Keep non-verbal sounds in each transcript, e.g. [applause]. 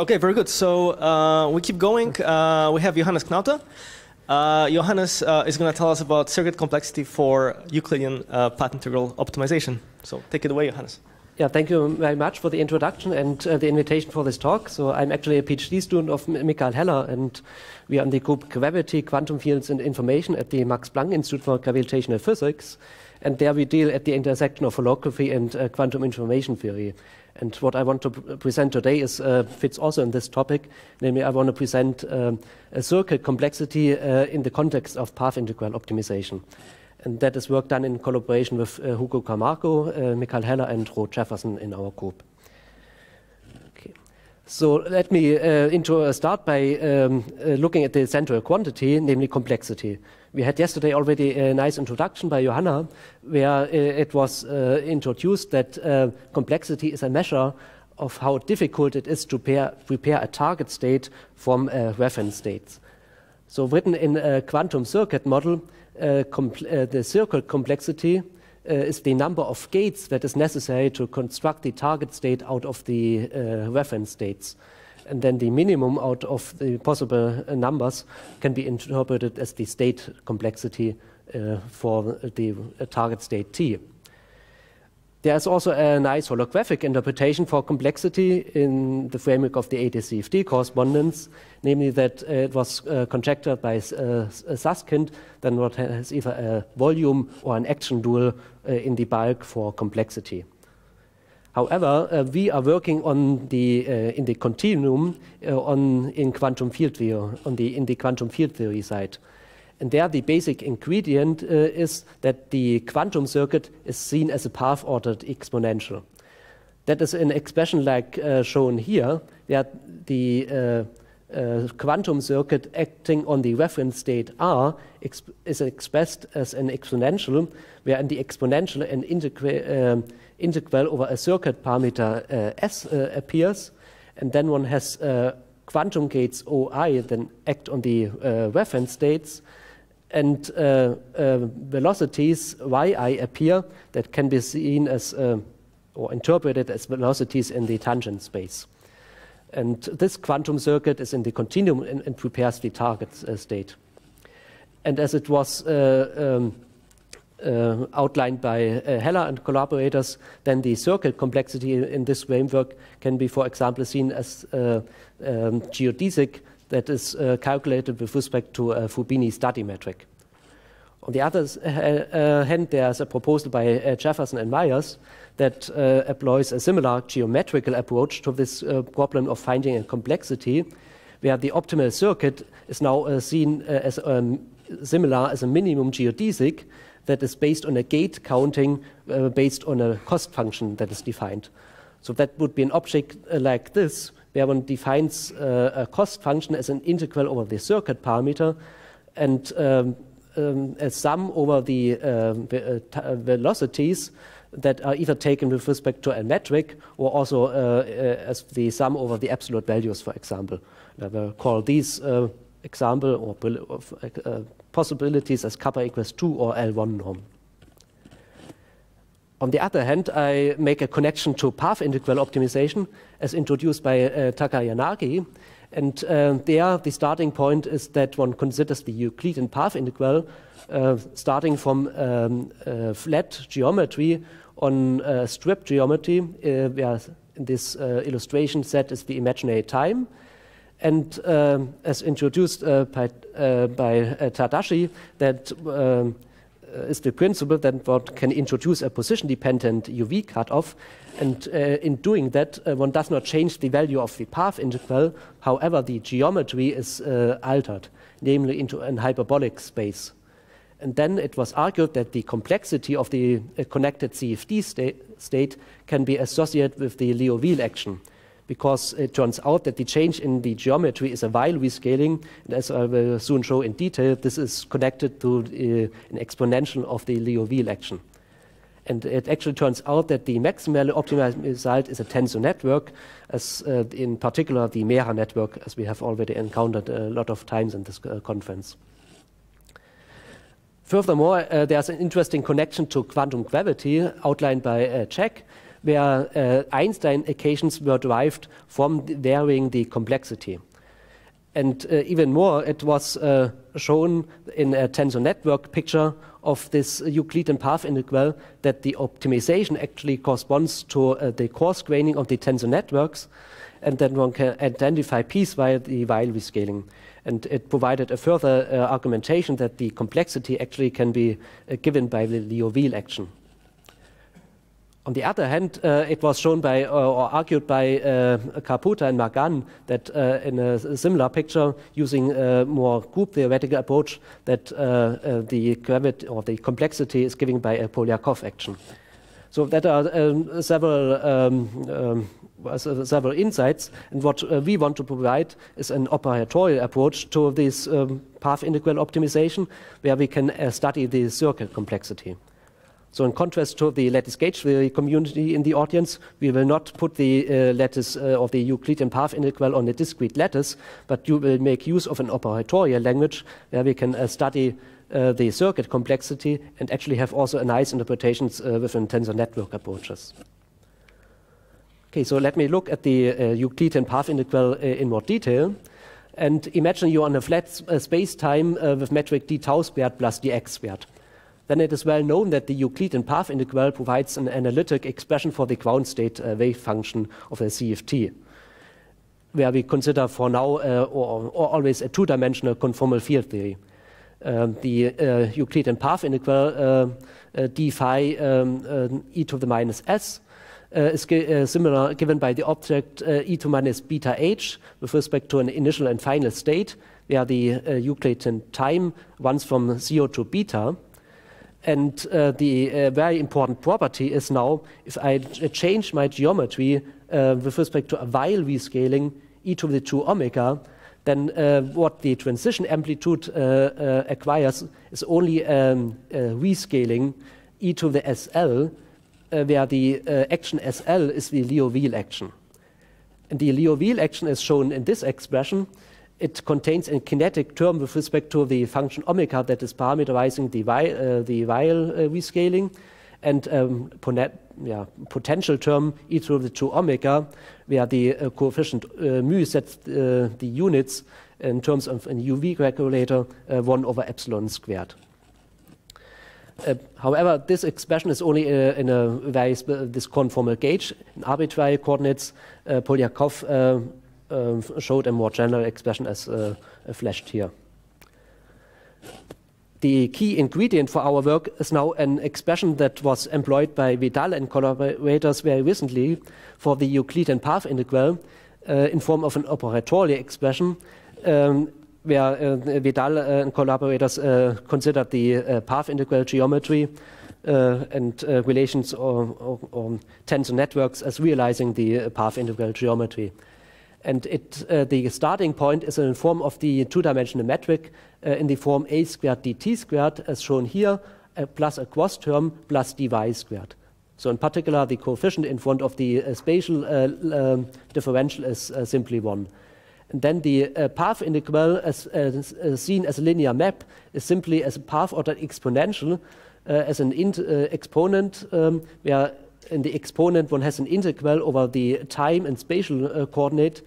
Okay, very good. So uh, we keep going. Uh, we have Johannes Knaute. Uh, Johannes uh, is going to tell us about circuit complexity for Euclidean uh, path integral optimization. So take it away, Johannes. Yeah, thank you very much for the introduction and uh, the invitation for this talk. So I'm actually a PhD student of Michael Heller, and we are in the group Gravity, Quantum Fields and Information at the Max Planck Institute for Gravitational Physics. And there we deal at the intersection of holography and uh, quantum information theory. And what I want to present today is uh, fits also in this topic. Namely, I want to present um, a circuit complexity uh, in the context of path integral optimization. And that is work done in collaboration with uh, Hugo Camargo, uh, Michael Heller, and Ro Jefferson in our group. So let me uh, uh, start by um, looking at the central quantity, namely complexity. We had yesterday already a nice introduction by Johanna, where uh, it was uh, introduced that uh, complexity is a measure of how difficult it is to pair, prepare a target state from reference states. So written in a quantum circuit model, the circuit complexity uh, is the number of gates that is necessary to construct the target state out of the uh, reference states and then the minimum out of the possible uh, numbers can be interpreted as the state complexity uh, for the uh, target state T. There's also a nice holographic interpretation for complexity in the framework of the AdS/CFT correspondence, namely that uh, it was uh, conjectured by uh, Susskind that what has either a volume or an action dual in the bulk for complexity. However, uh, we are working on the uh, in the continuum uh, on in quantum field theory on the in the quantum field theory side. And there, the basic ingredient uh, is that the quantum circuit is seen as a path-ordered exponential. That is an expression like uh, shown here, where the uh, quantum circuit acting on the reference state R exp is expressed as an exponential, where in the exponential an integral integral over a circuit parameter uh, S uh, appears, and then one has uh, quantum gates OI then act on the reference states, and velocities yi appear that can be seen as or interpreted as velocities in the tangent space. And this quantum circuit is in the continuum and, and prepares the target uh, state. And as it was uh, um, uh, outlined by uh, Heller and collaborators, then the circuit complexity in this framework can be, for example, seen as uh, um, geodesic that is uh, calculated with respect to a Fubini-Study metric. On the other uh, uh, hand, there's a proposal by Jefferson and Myers that employs a similar geometrical approach to this problem of finding a complexity, where the optimal circuit is now seen as um, similar as a minimum geodesic, that is based on a gate counting uh, based on a cost function that is defined. So that would be an object uh, like this, where one defines uh, a cost function as an integral over the circuit parameter and um, um, a sum over the uh, uh, velocities that are either taken with respect to a metric or also as the sum over the absolute values, for example. I will call these example or possibilities as kappa equals 2 or L1 norm. On the other hand, I make a connection to path integral optimization as introduced by uh, Takayanagi. And uh, there, the starting point is that one considers the Euclidean path integral uh, starting from um, flat geometry on uh, strip geometry, uh, where in this uh, illustration set is the imaginary time. And um, as introduced uh, by, uh, by uh, Tadashi, that um, is the principle that one can introduce a position-dependent UV cutoff, and uh, in doing that, uh, one does not change the value of the path integral. However, the geometry is uh, altered, namely into an hyperbolic space. And then it was argued that the complexity of the connected CFT sta state can be associated with the Liouville action because it turns out that the change in the geometry is a Weyl rescaling, and as I will soon show in detail, this is connected to uh, an exponential of the Liouville action. And it actually turns out that the maximally optimized result is a tensor network, as uh, in particular the MERA network, as we have already encountered a lot of times in this uh, conference. Furthermore, uh, there's an interesting connection to quantum gravity outlined by uh, Czech, where uh, Einstein equations were derived from varying the complexity. And uh, even more, it was uh, shown in a tensor network picture of this Euclidean path integral that the optimization actually corresponds to uh, the coarse graining of the tensor networks, and then one can identify piecewise the Weyl rescaling. And it provided a further uh, argumentation that the complexity actually can be uh, given by the Liouville action. On the other hand, uh, it was shown by uh, or argued by uh, Caputa and Magan that uh, in a similar picture, using a more group theoretical approach, that uh, uh, the gravity or the complexity is given by a Polyakov action. So that are um, several um, um, several insights, and what we want to provide is an operatorial approach to this um, path integral optimization, where we can study the circuit complexity. So in contrast to the lattice gauge theory community in the audience, we will not put the uh, lattice uh, of the Euclidean path integral on a discrete lattice, but you will make use of an operatorial language where we can uh, study uh, the circuit complexity and actually have also a nice interpretations uh, within tensor network approaches. Okay, so let me look at the uh, Euclidean path integral in more detail. And imagine you're on a flat space-time with metric d tau squared plus dx squared then it is well known that the Euclidean path integral provides an analytic expression for the ground state uh, wave function of a CFT, where we consider for now uh, or, or, always a two-dimensional conformal field theory. Um, the uh, Euclidean path integral uh, uh, d phi um, uh, e to the minus s is similar given by the object e to minus beta h with respect to an initial and final state, where the Euclidean time runs from zero to beta. And uh, the uh, very important property is now if I change my geometry uh, with respect to a Weyl rescaling e to the 2 omega, then uh, what the transition amplitude uh, uh, acquires is only um, rescaling e to the SL, where the action SL is the Liouville action. And the Liouville action is shown in this expression it contains a kinetic term with respect to the function omega that is parameterizing the, uh, the Weyl uh, rescaling, and um, yeah, potential term e to the 2 omega, where the uh, coefficient uh, mu sets uh, the units in terms of an UV regulator uh, 1 over epsilon squared. Uh, however, this expression is only uh, in a very this conformal gauge. In arbitrary coordinates, uh, Polyakov showed a more general expression as uh, flashed here. The key ingredient for our work is now an expression that was employed by Vidal and collaborators very recently for the Euclidean path integral uh, in form of an operatorial expression um, where uh, Vidal uh, and collaborators uh, considered the path integral geometry and relations or, or, or, tensor networks as realizing the path integral geometry. And it, uh, the starting point is in the form of the two-dimensional metric uh, in the form a squared dt squared, as shown here, uh, plus a cross term plus dy squared. So in particular, the coefficient in front of the uh, spatial uh, um, differential is uh, simply 1. And then the path integral, as seen as a linear map, is simply as a path ordered exponential as an exponent um, where in the exponent, one has an integral over the time and spatial uh, coordinate,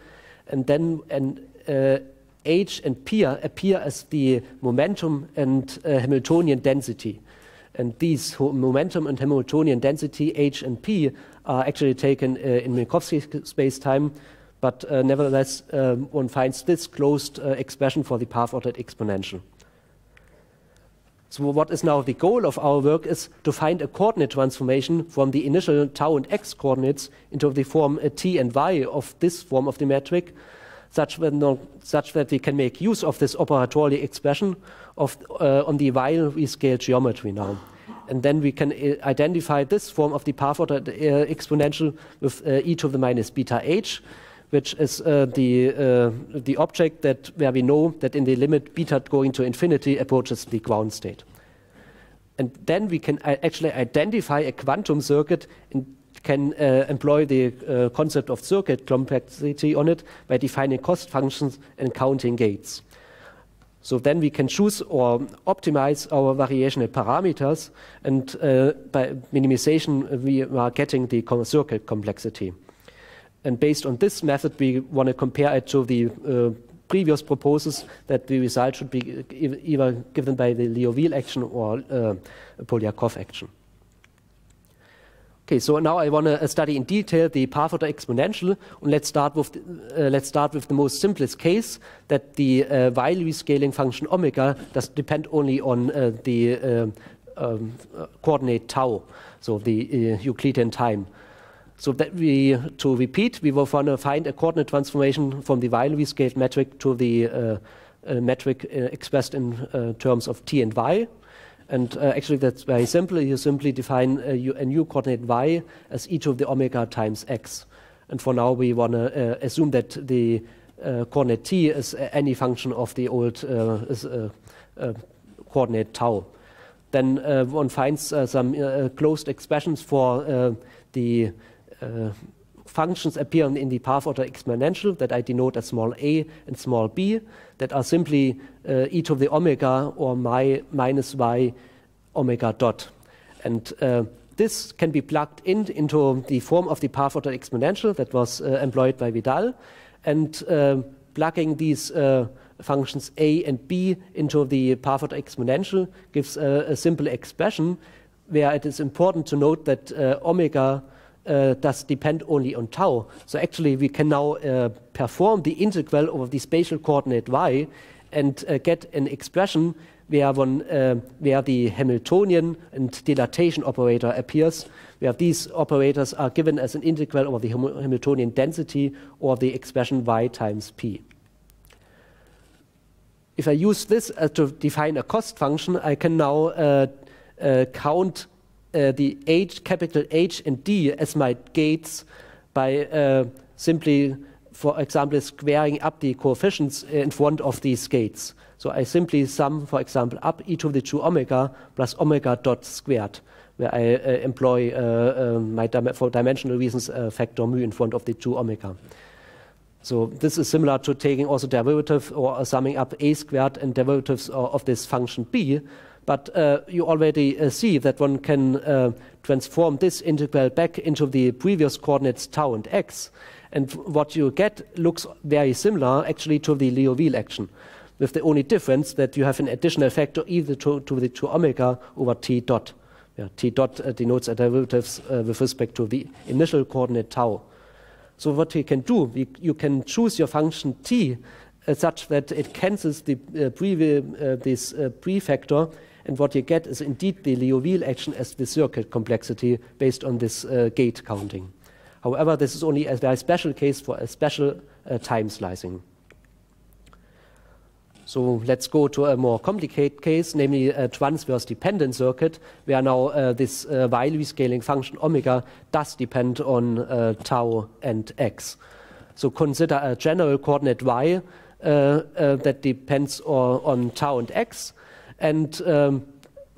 and then an uh, h and p appear as the momentum and uh, Hamiltonian density. And these momentum and Hamiltonian density, h and p, are actually taken uh, in Minkowski spacetime, but uh, nevertheless, um, one finds this closed uh, expression for the path ordered exponential. So what is now the goal of our work is to find a coordinate transformation from the initial tau and x coordinates into the form t and y of this form of the metric, such that, no, such that we can make use of this operatorial expression of, uh, on the Weyl rescale geometry now. And then we can uh, identify this form of the path ordered uh, exponential with uh, e to the minus beta h, which is uh, the, uh, the object that where we know that in the limit beta going to infinity approaches the ground state. And then we can uh, actually identify a quantum circuit and can uh, employ the uh, concept of circuit complexity on it by defining cost functions and counting gates. So then we can choose or optimize our variational parameters, and uh, by minimization, we are getting the circuit complexity. And based on this method, we want to compare it to the uh, previous proposals that the result should be either given by the Liouville action or uh, Polyakov action. Okay, so now I want to uh, study in detail the path order exponential, and let's start with the, uh, let's start with the most simplest case that the uh, Weyl rescaling function omega does depend only on uh, the uh, um, coordinate tau, so the uh, Euclidean time. So that we to repeat, we will want to find a coordinate transformation from the Weyl rescaled metric to the metric expressed in terms of t and y. And uh, actually, that's very simple. You simply define a, a, new coordinate y as e to the omega times x. And for now, we want to uh, assume that the uh, coordinate t is any function of the old uh, is, uh, uh, coordinate tau. Then one finds some closed expressions for the functions appearing in the path order exponential that I denote as small a and small b that are simply uh, e to the omega or my minus y omega dot. And uh, this can be plugged in into the form of the path order exponential that was uh, employed by Vidal. And uh, plugging these uh, functions a and b into the path order exponential gives a, a simple expression where it is important to note that uh, omega uh, does depend only on tau. So actually, we can now uh, perform the integral over the spatial coordinate y and uh, get an expression where, one, uh, where the Hamiltonian and dilatation operator appears, where these operators are given as an integral over the Hamiltonian density or the expression y times p. If I use this uh, to define a cost function, I can now uh, count uh, the H, capital H and D as my gates by uh, simply, for example, squaring up the coefficients in front of these gates. So I simply sum, for example, up e to the 2 omega plus omega dot squared, where I uh, employ uh, uh, my dim for dimensional reasons factor mu in front of the 2 omega. So this is similar to taking also derivative or summing up a squared and derivatives of this function b, but uh, you already uh, see that one can uh, transform this integral back into the previous coordinates tau and x. And what you get looks very similar actually to the Liouville action, with the only difference that you have an additional factor either to, to the 2 omega over t dot. Yeah, t dot uh, denotes a derivatives uh, with respect to the initial coordinate tau. So what you can do, you can choose your function t uh, such that it cancels the previous this prefactor and what you get is indeed the Liouville action as the circuit complexity based on this uh, gate counting. However, this is only a very special case for a special uh, time slicing. So let's go to a more complicated case, namely a transverse dependent circuit, where now uh, this uh, Weyl rescaling function omega does depend on uh, tau and x. So consider a general coordinate y uh, uh, that depends on tau and x, and um,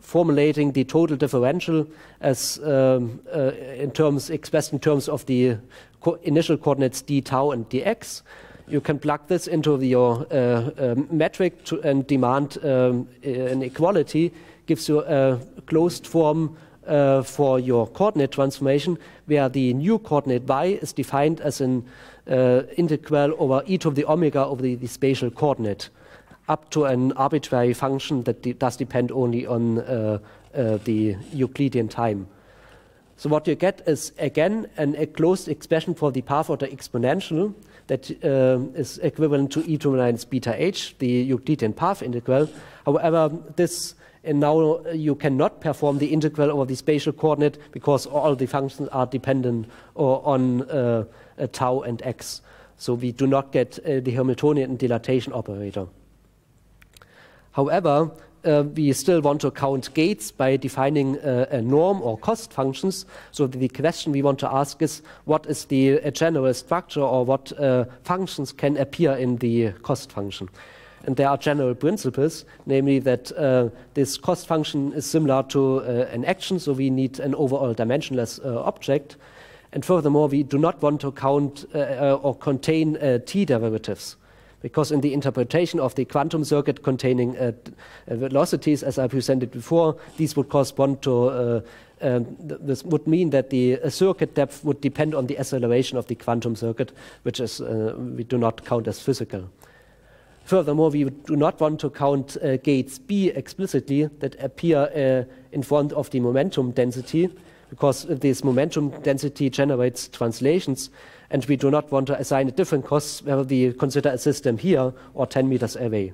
formulating the total differential as um, uh, in terms expressed in terms of the co initial coordinates d tau and dx. You can plug this into your uh, uh, metric to, and demand um, an equality. Gives you a closed form uh, for your coordinate transformation, where the new coordinate y is defined as an uh, integral over e to the omega of the, the spatial coordinate up to an arbitrary function that de does depend only on uh, uh, the Euclidean time. So what you get is again an, a closed expression for the path order exponential that uh, is equivalent to e to the minus beta h, the Euclidean path integral. However, this and now you cannot perform the integral over the spatial coordinate because all the functions are dependent on uh, tau and x. So we do not get uh, the Hamiltonian dilatation operator. However, uh, we still want to count gates by defining uh, a norm or cost functions. So the question we want to ask is what is the general structure or what uh, functions can appear in the cost function? And there are general principles, namely that uh, this cost function is similar to uh, an action, so we need an overall dimensionless uh, object. And furthermore, we do not want to count or contain t derivatives because in the interpretation of the quantum circuit containing uh, uh, velocities, as I presented before, these would correspond to, uh, um, th this would mean that the uh, circuit depth would depend on the acceleration of the quantum circuit, which is, uh, we do not count as physical. Furthermore, we do not want to count gates B explicitly that appear in front of the momentum density, because this momentum density generates translations and we do not want to assign a different cost whether we consider a system here or 10 meters away.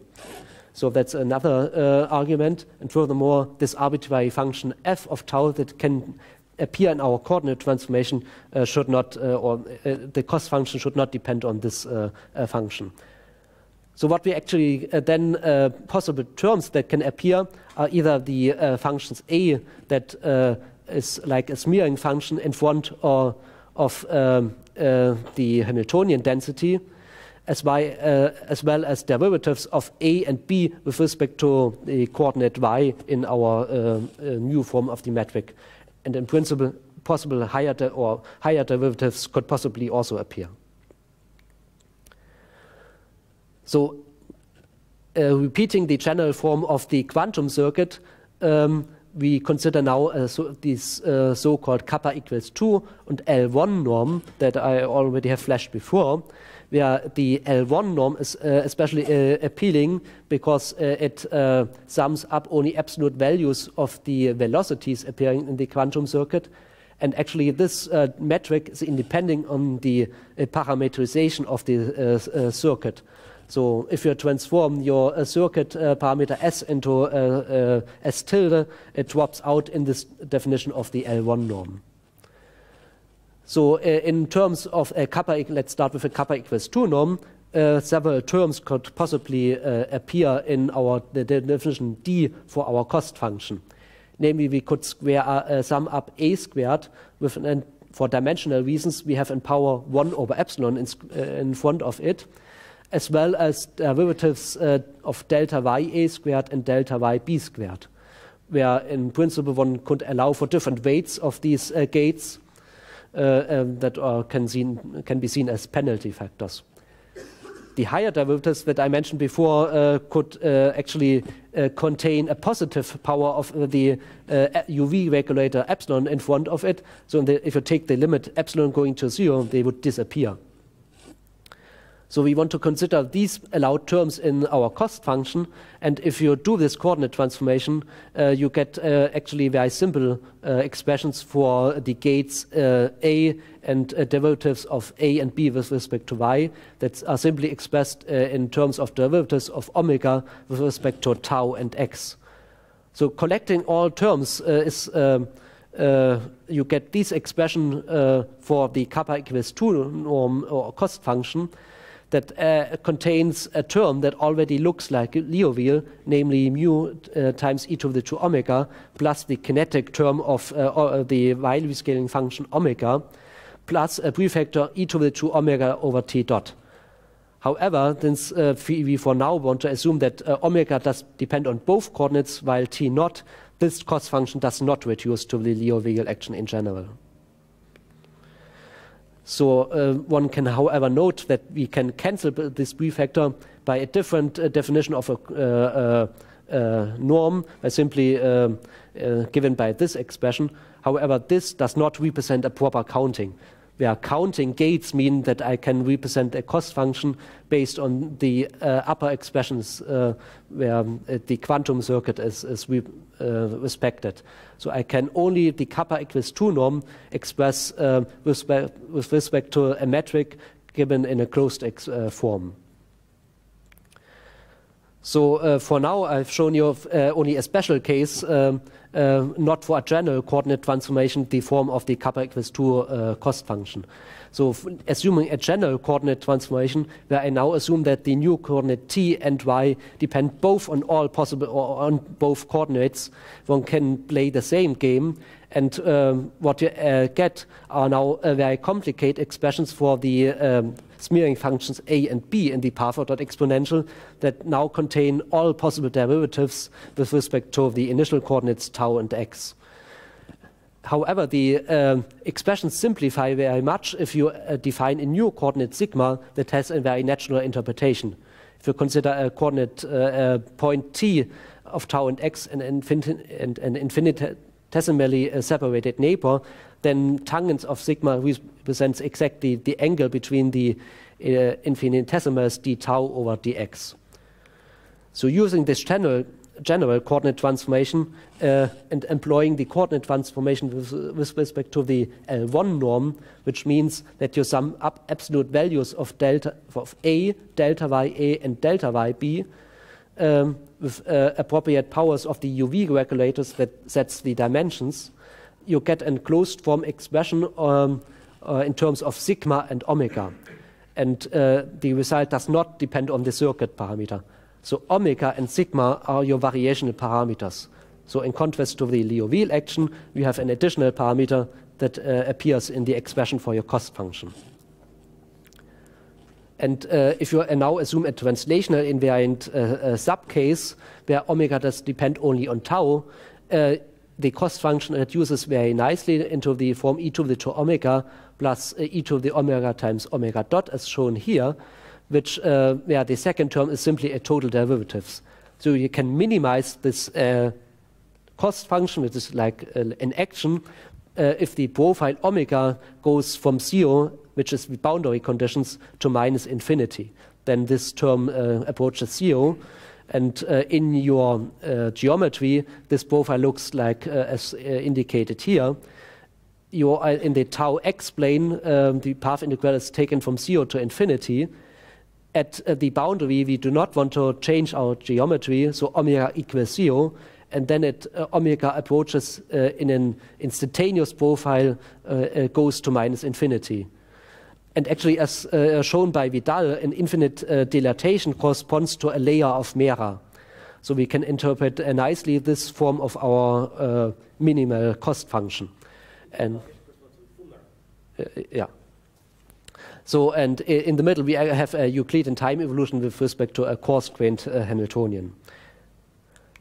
So that's another uh, argument. And furthermore, this arbitrary function f of tau that can appear in our coordinate transformation uh, should not, uh, or uh, the cost function should not depend on this uh, uh, function. So what we actually then possible terms that can appear are either the functions a that is like a smearing function in front or of um, uh, the Hamiltonian density, as, by, uh, as, well as derivatives of a and b with respect to the coordinate y in our uh, new form of the metric. And in principle, possible higher or higher derivatives could possibly also appear. So, uh, repeating the general form of the quantum circuit, um, we consider now uh, so these uh, so-called kappa equals 2 and L1 norm that I already have flashed before, where the L1 norm is uh, especially uh, appealing because uh, it uh, sums up only absolute values of the velocities appearing in the quantum circuit. And actually, this metric is independent on the parameterization of the circuit. So if you transform your uh, circuit uh, parameter S into uh, uh S tilde, it drops out in this definition of the L1 norm. So uh, in terms of a kappa, let's start with a kappa equals 2 norm. Uh, several terms could possibly appear in our the definition D for our cost function. Namely, we could square sum up A squared with an, for dimensional reasons, we have in power 1 over epsilon in, in front of it as well as derivatives uh, of delta y a squared and delta y b squared, where in principle one could allow for different weights of these uh, gates uh, um, that are, can, seen, can, be seen as penalty factors. The higher derivatives that I mentioned before uh, could uh, actually uh, contain a positive power of the UV regulator epsilon in front of it. So the, if you take the limit epsilon going to zero, they would disappear. So we want to consider these allowed terms in our cost function. And if you do this coordinate transformation, uh, you get uh, actually very simple uh, expressions for the gates uh, A and uh, derivatives of A and B with respect to Y that are simply expressed uh, in terms of derivatives of omega with respect to tau and x. So collecting all terms is um, you get this expression for the kappa equals 2 norm or cost function that uh, contains a term that already looks like Liouville, namely mu uh, times e to the 2 omega plus the kinetic term of uh, the Weyl scaling function omega plus a prefactor e to the 2 omega over t dot. However, since uh, we for now want to assume that uh, omega does depend on both coordinates while t not, this cost function does not reduce to the Liouville action in general. So uh, one can, however, note that we can cancel this prefactor by a different uh, definition of a uh, uh, uh norm, by simply uh, given by this expression. However, this does not represent a proper counting where counting gates mean that I can represent a cost function based on the uh, upper expressions uh, where um, the quantum circuit is, is re uh, respected. So I can only the kappa equals 2 norm express uh, with, with, respect to a metric given in a closed uh, form. So uh, for now, I've shown you only a special case um, uh, not for a general coordinate transformation, the form of the kappa equals 2 uh, cost function. So assuming a general coordinate transformation, where I now assume that the new coordinate t and y depend both on all possible or on both coordinates, one can play the same game. And um, what you uh, get are now uh, very complicated expressions for the um, smearing functions a and b in the dot exponential that now contain all possible derivatives with respect to the initial coordinates tau and x. However, the uh, expressions simplify very much if you uh, define a new coordinate sigma that has a very natural interpretation. if you consider a coordinate uh, point t of tau and x and an infinitesimally uh, separated neighbor, then tangents of sigma represents exactly the angle between the uh, infinitesimals d tau over dx. So using this general, general coordinate transformation uh, and employing the coordinate transformation with, with, respect to the L1 norm, which means that you sum up absolute values of delta of a, delta y a, and delta y b um, with uh, appropriate powers of the UV regulators that sets the dimensions, you get a closed form expression um, uh, in terms of sigma and omega. And uh, the result does not depend on the circuit parameter. So omega and sigma are your variational parameters. So in contrast to the Liouville action, we have an additional parameter that uh, appears in the expression for your cost function. And uh, if you now assume a translational invariant uh, subcase where omega does depend only on tau, uh, the cost function reduces very nicely into the form e to the 2 omega plus uh, e to the omega times omega dot as shown here, which uh, the second term is simply a total derivatives. So you can minimize this uh, cost function, which is like an action, if the profile omega goes from zero which is the boundary conditions, to minus infinity. Then this term uh, approaches zero. And uh, in your uh, geometry, this profile looks like uh, as uh, indicated here. You are in the tau x plane, um, the path integral is taken from zero to infinity. At uh, the boundary, we do not want to change our geometry, so omega equals zero and then it uh, omega approaches uh, in an instantaneous profile goes to minus infinity. And actually, as uh, shown by Vidal, an infinite uh, dilatation corresponds to a layer of MERA. So we can interpret uh, nicely this form of our uh, minimal cost function. And uh, yeah. So, and in the middle, we have a Euclidean time evolution with respect to a coarse-grained uh, Hamiltonian.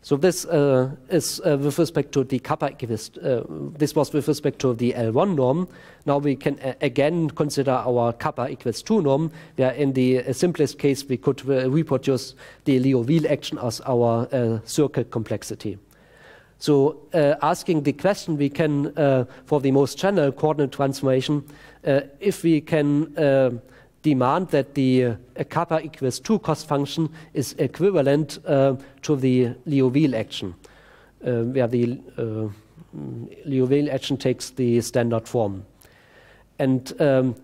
So this uh, is uh, with respect to the kappa equivist. Uh, this was with respect to the L1 norm. Now we can uh, again consider our kappa equals 2 norm, where in the uh, simplest case we could uh, reproduce the Liouville action as our circuit complexity. So asking the question we can, for the most general coordinate transformation, if we can demand that the uh, kappa equals 2 cost function is equivalent uh, to the Liouville action, uh, where the uh, Liouville action takes the standard form. And um,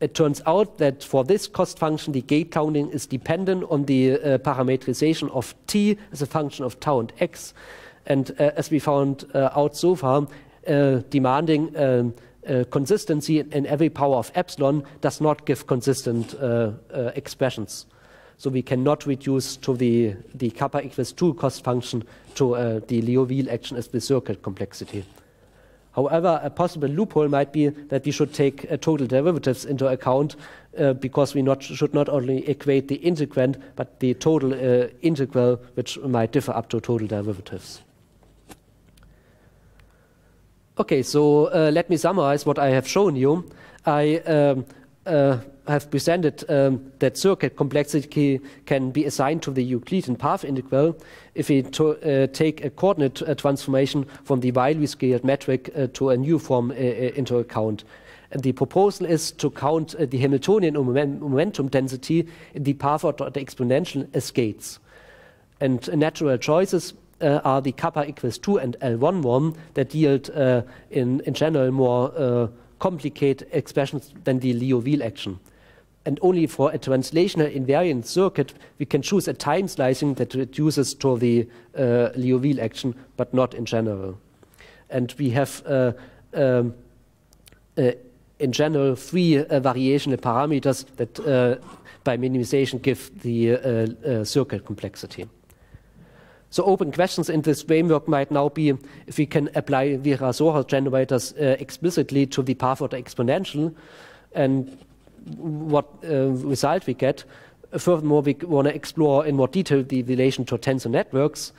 it turns out that for this cost function, the gate counting is dependent on the uh, parametrization of t as a function of tau and x. And uh, as we found out so far, demanding um, uh, consistency in every power of epsilon does not give consistent uh, uh, expressions. So we cannot reduce to the, the kappa equals 2 cost function to uh, the Liouville action as the circuit complexity. However, a possible loophole might be that we should take uh, total derivatives into account uh, because we not, should not only equate the integrand but the total integral, which might differ up to total derivatives. Okay, so uh, let me summarize what I have shown you. I um, uh, have presented um, that circuit complexity can be assigned to the Euclidean path integral if we uh, take a coordinate uh, transformation from the widely scaled metric uh, to a new form uh, into account. And the proposal is to count the Hamiltonian momentum density in the path of the exponential as gates. And natural choices are the kappa equals 2 and L1 1 that yield uh, in, in general more uh, complicated expressions than the Liouville action. And only for a translational invariant circuit, we can choose a time slicing that reduces to the uh, Liouville action, but not in general. And we have, uh, um, uh, in general, three variational parameters that, by minimization, give the circuit complexity. So open questions in this framework might now be if we can apply Virasoro generators uh, explicitly to the path of the exponential and what uh, result we get. Furthermore, we want to explore in more detail the relation to tensor networks.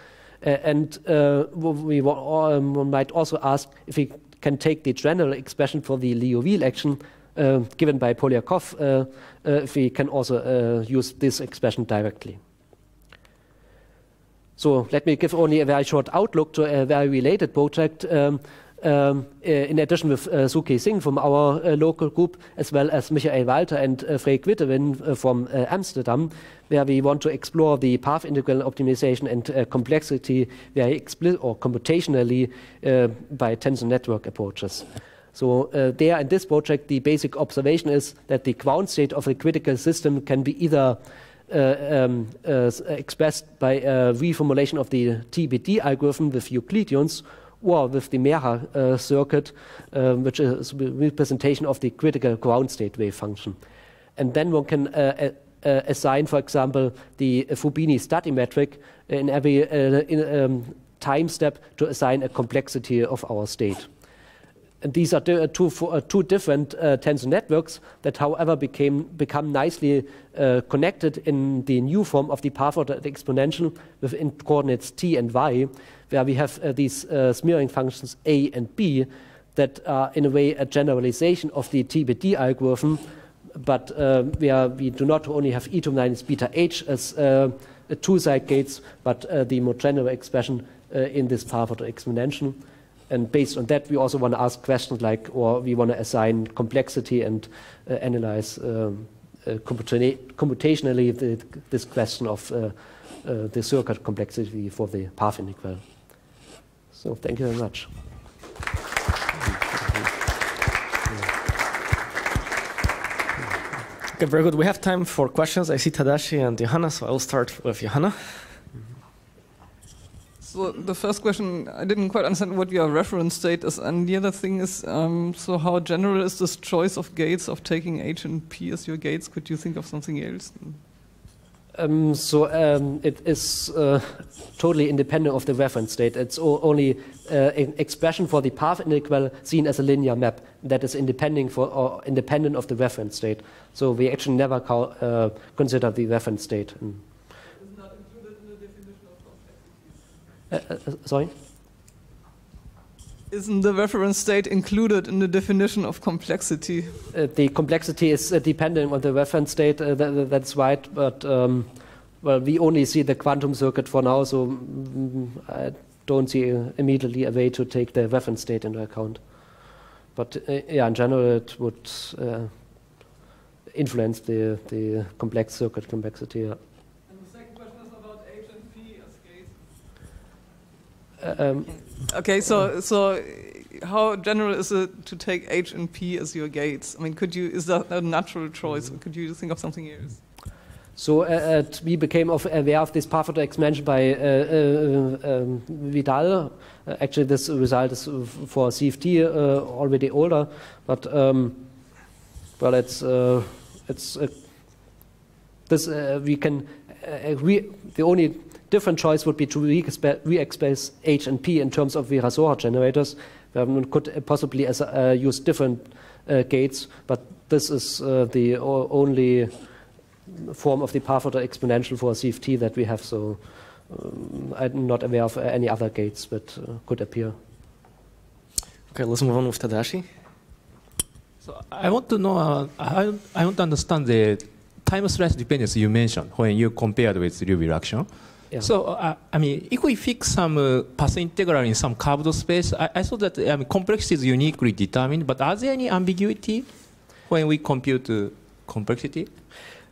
Uh, and uh, we um, might also ask if we can take the general expression for the Liouville action uh, given by Polyakov, uh, if we can also use this expression directly. So let me give only a very short outlook to a very related project. Um, um, in addition with uh, Suki Singh from our uh, local group, as well as Michael Walter and uh, uh, from uh, Amsterdam, where we want to explore the path integral optimization and uh, complexity very or computationally uh, by tensor network approaches. So there in this project, the basic observation is that the ground state of a critical system can be either um, expressed by a reformulation of the TEBD algorithm with Euclideans or with the MERA uh, circuit, uh, which is a representation of the critical ground state wave function. And then one can uh, assign, for example, the Fubini-Study metric in every in, um, time step to assign a complexity of our state. And these are two, uh, two different uh, tensor networks that, however, became, become nicely uh, connected in the new form of the path ordered exponential with coordinates t and y, where we have uh, these uh, smearing functions a and b that are, in a way, a generalization of the TEBD algorithm, but uh, where we do not only have e to the minus beta h as two-side gates, but the more general expression in this path ordered exponential. And based on that, we also want to ask questions like, or we want to assign complexity and uh, analyze um, uh, computationally the, this question of uh, uh, the circuit complexity for the path integral. So thank you very much. Okay, very good. We have time for questions. I see Tadashi and Johanna, so I'll start with Johanna. So the first question, I didn't quite understand what your reference state is, and the other thing is, um, so how general is this choice of gates of taking H and P as your gates? Could you think of something else? Um, so um, it is uh, totally independent of the reference state. It's only uh, an expression for the path integral seen as a linear map that is independent for or independent of the reference state. So we actually never uh, consider the reference state. Mm. Uh, uh, sorry? Isn't the reference state included in the definition of complexity? Uh, the complexity is uh, dependent on the reference state, uh, that, that's right, but um, well, we only see the quantum circuit for now, so mm, I don't see immediately a way to take the reference state into account. But yeah, in general, it would influence the, the complex circuit complexity. Yeah. Um, okay, so so how general is it to take H and P as your gates? I mean, could you is that a natural choice? or Could you think of something else? So uh, we became aware of this path ordered expansion by uh, uh, um, Vidal. Uh, actually, this result is for CFT uh, already older, but um, well, it's uh, it's this we can we the only different choice would be to re-express H and P in terms of Virasoro generators. one could possibly as, uh, use different uh, gates, but this is uh, the only form of the path order exponential for CFT that we have. So um, I'm not aware of any other gates that uh, could appear. Okay, let's move on with Tadashi. So I want to know, uh, I, I want to understand the time slice dependence you mentioned when you compared with Liouville action. Yeah. So, uh, I mean, if we fix some uh, path integral in some curved space, I, I thought that I mean, complexity is uniquely determined, but are there any ambiguity when we compute uh, complexity?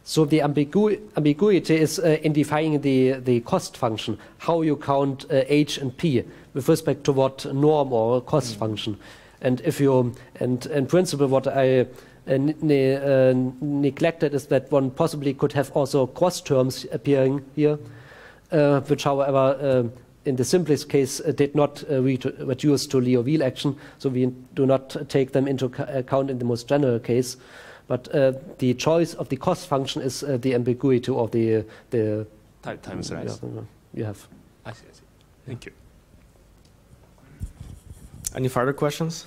So the ambigu ambiguity is uh, in defining the, the cost function, how you count uh, h and p with respect to what norm or cost mm. function. And if you, and in principle, what I uh, ne uh, neglected is that one possibly could have also cross terms appearing here. Uh, Uh, which, however, uh, in the simplest case, uh, did not uh, reduce to Liouville action, so we do not take them into account in the most general case. But uh, the choice of the cost function is the ambiguity of the, the time, time slice. Yeah, you have. I see, I see. Thank you. Any further questions?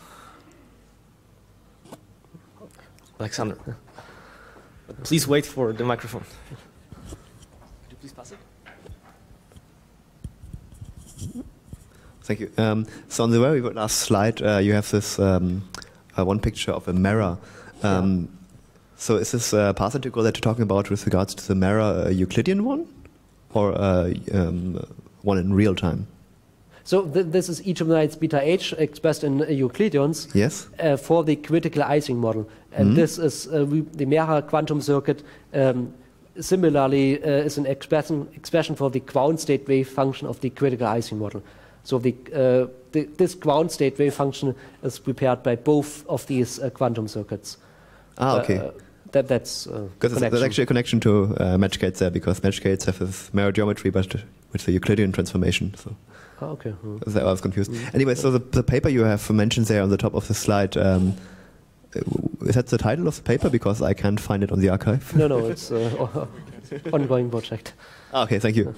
Alexander. Please wait for the microphone. Could you please pass it? Thank you. Um, so on the very last slide, uh, you have this um, uh, one picture of a MERA Um, So is this uh, path integral that you're talking about with regards to the MERA a Euclidean one, or uh, um, one in real time? So th this is e to the beta h expressed in uh, Euclideans Yes. uh, for the critical Ising model. And Mhm. this is uh, we, the MERA quantum circuit. Um, similarly, uh, is an expression expression for the ground state wave function of the critical Ising model. So the, uh, the, this ground state wave function is prepared by both of these uh, quantum circuits. Ah, okay. Uh, that, that's Because there's actually a connection to uh, match gates there, because match gates have this MERA geometry, but with the Euclidean transformation. So Ah, okay. hmm. I was confused. Mm. Anyway, so the, the paper you have mentioned there on the top of the slide, um, is that the title of the paper? Because I can't find it on the arXiv. No, no, it's [laughs] uh, [laughs] ongoing project. Ah, okay, thank you.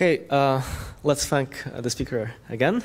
Okay, uh, let's thank uh, the speaker again.